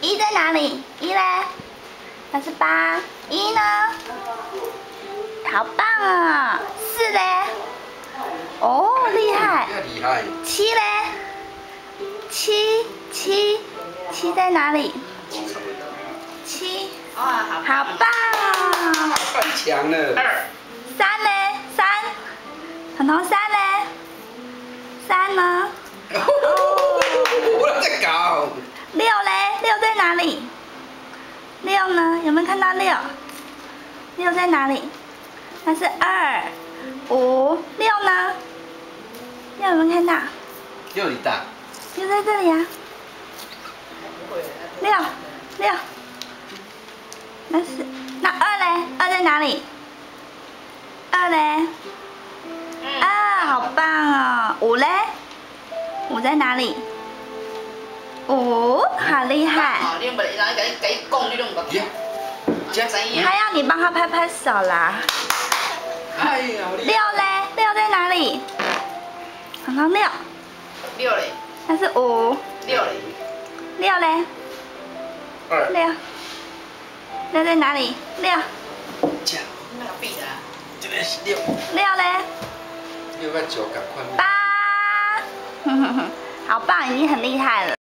一在哪里？一嘞？那是八。一呢？好棒啊！四嘞？哦，厉害。厉害。七嘞？七七七在哪里？七。好棒啊！太强了。二。三嘞？三。彤彤三嘞？三呢？我在搞。六嘞？六在哪里？六呢？有没有看到六？六在哪里？那是二、五、六呢？六有没有看到？六里大。六在这里啊。六六。那是那二嘞？二在哪里？二嘞？啊，好棒哦！五嘞？五在哪里？五，好厉害！他要你帮他拍拍手啦。六嘞？六在哪里？彤彤六。六嘞？那是五。六嘞？六嘞？二。六。六在哪里？六。加。那个币的。这边是六。六嘞？六个九，赶快。八。好棒，已经很厉害了。